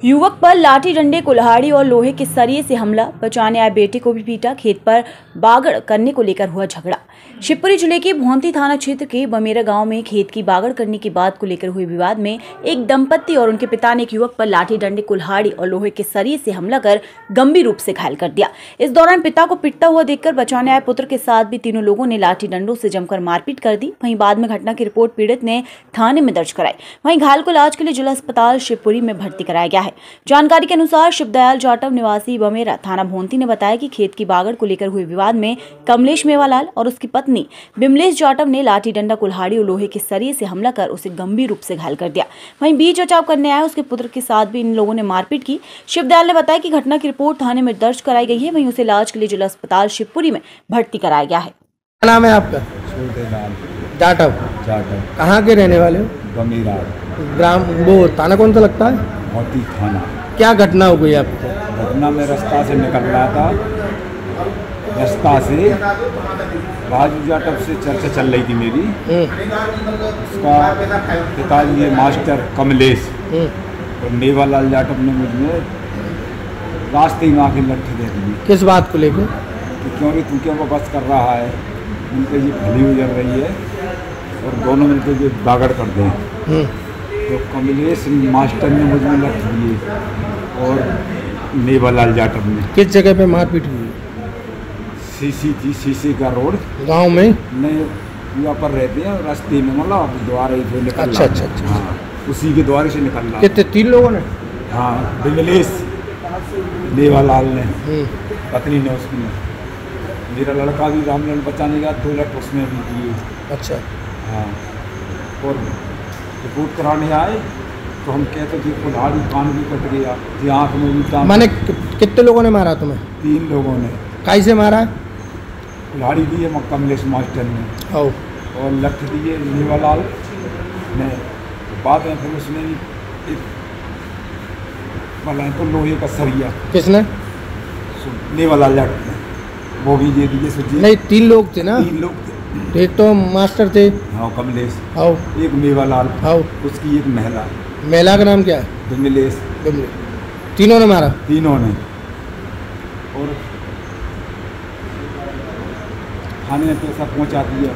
युवक पर लाठी डंडे, कुल्हाड़ी और लोहे के सरिये से हमला, बचाने आए बेटे को भी पीटा, खेत पर बागड़ करने को लेकर हुआ झगड़ा। शिवपुरी ज़िले के भोंती थाना क्षेत्र के बमेरा गाँव में खेत की बागड़ करने की बात को लेकर हुए विवाद में एक दंपत्ति और उनके पिता ने एक युवक पर लाठी डंडे, कुल्हाड़ी और लोहे के सरिये से हमला कर गंभीर रूप से घायल कर दिया। इस दौरान पिता को पिटता हुआ देखकर बचाने आए पुत्र के साथ भी तीनों लोगों ने लाठी डंडों से जमकर मारपीट कर दी। वहीं बाद में घटना की रिपोर्ट पीड़ित ने थाने में दर्ज कराई। वहीं घायल को इलाज के लिए जिला अस्पताल शिवपुरी में भर्ती कराया गया है। जानकारी के अनुसार शिवदयाल जाटव निवासी बमेरा थाना भोंती ने बताया कि खेत की बागड़ को लेकर हुए विवाद में कमलेश मेवालाल और उसकी पत्नी बिमलेश जाटव ने लाठी डंडा कुल्हाड़ी और लोहे के सरिये से हमला कर उसे गंभीर रूप से घायल कर दिया। वहीं बीच बचाव करने आए उसके पुत्र के साथ भी इन लोगों ने मारपीट की। शिवदयाल ने बताया कि घटना की रिपोर्ट थाने में दर्ज कराई गई है। वहीं उसे इलाज के लिए जिला अस्पताल शिवपुरी में भर्ती कराया गया है। क्या नाम है आपका? जाटव। जाटव। कहाँ के रहने वाले हो? गमीरा ग्राम वो थाना कौन सा लगता है? मोती थाना क्या घटना हो गई आपको? घटना में रास्ता से निकल रहा था। रास्ता से राजू जाटव से चर्चा चल रही थी मेरी। हम्म, उसका पिताजी है मास्टर कमलेश। हम्म। और मेवालाल जाटव ने मुझे रास्ते ही में आके लट्ठी दे दी। किस बात को लेकर? कि क्योंकि तू क्यों बस कर रहा है? उनके ये भली गुजर रही है। और दोनों मिलकर ये बागड़ कर दें। हम्म, तो कमलेश मास्टर ने मुझ लठ दिए और मेवालाल जाटव ने। किस जगह पे मारपीट हुई? सीसी थी सीसी का रोड। गाँव में? में यहाँ पर रहते हैं रास्ते में मतलब द्वारे से निकल अच्छा, अच्छा, अच्छा। हाँ उसी के द्वारे से निकल रहा कितने तीन लोगों ने। हाँ बिमलेश देवालाल ने हम्म, पत्नी ने उसकी मेरा लड़का भी रामलाल बचाने का दो लट उसमें भी दिए। अच्छा। हाँ और रिपोर्ट कराने आए तो हम कहते थे कुल्हाड़ी कान भी कट गया ये आँख में भी माने कितने लोगों ने मारा तुम्हें? तीन लोगों ने। काई से मारा? कुल्हाड़ी दी है कमलेश मास्टर ने। ओ और लठ दिए मेवालाल ने। बाद में फिर उसने एक तो लोहे का सरिया। किसने? मेवालाल लठ ने। वो भी दे दिए नहीं तीन लोग थे ना? तीन लोग थे। एक तो मास्टर थे। हाँ कमलेश। हाँ। एक मेवालाल। हाँ। उसकी एक महिला। महिला का नाम क्या है? बिमलेश तीनों ने मारा? तीनों ने। और थाने में पैसा पहुँचा दिया।